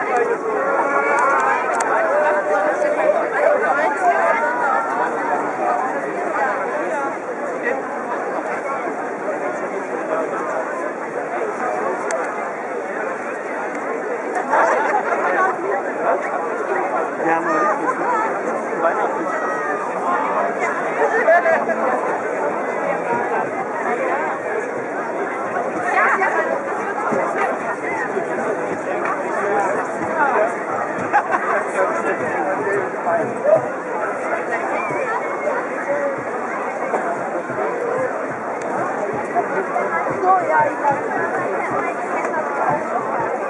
すごい!すごいやりたい。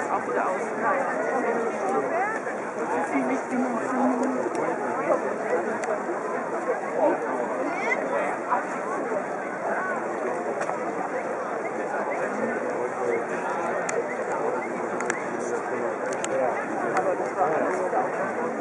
sah auch gut aus. Das ist nicht genug. Aber das war alles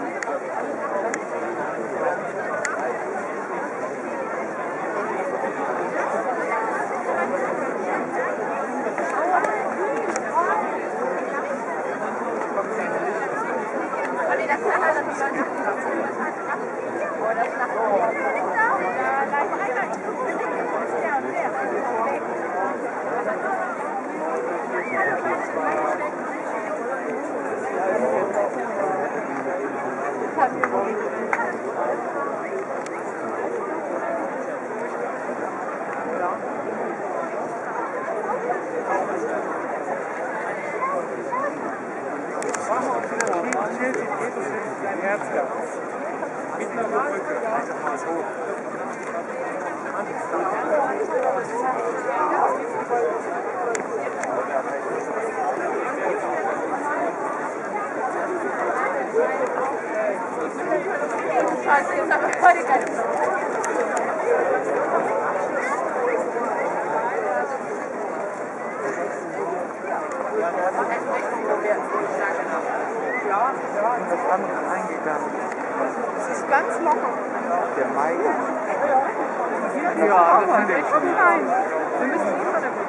やつがみんな動いてる感じの話を。Yeah, that's ja, ja. In das andere reingegangen. Es ist ganz locker. Der Mai. Ja, das ist ja, wir rein. Wir müssen unter der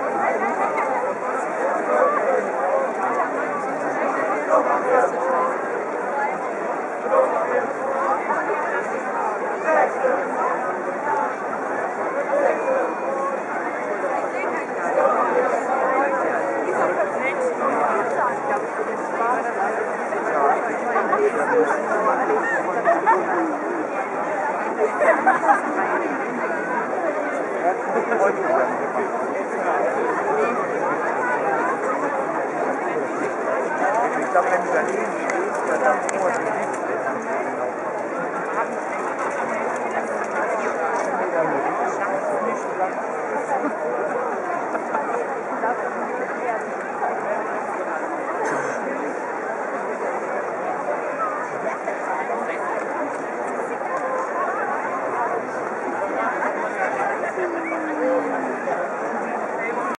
Ich glaube, wenn du da liegen spielst, dann muss ich.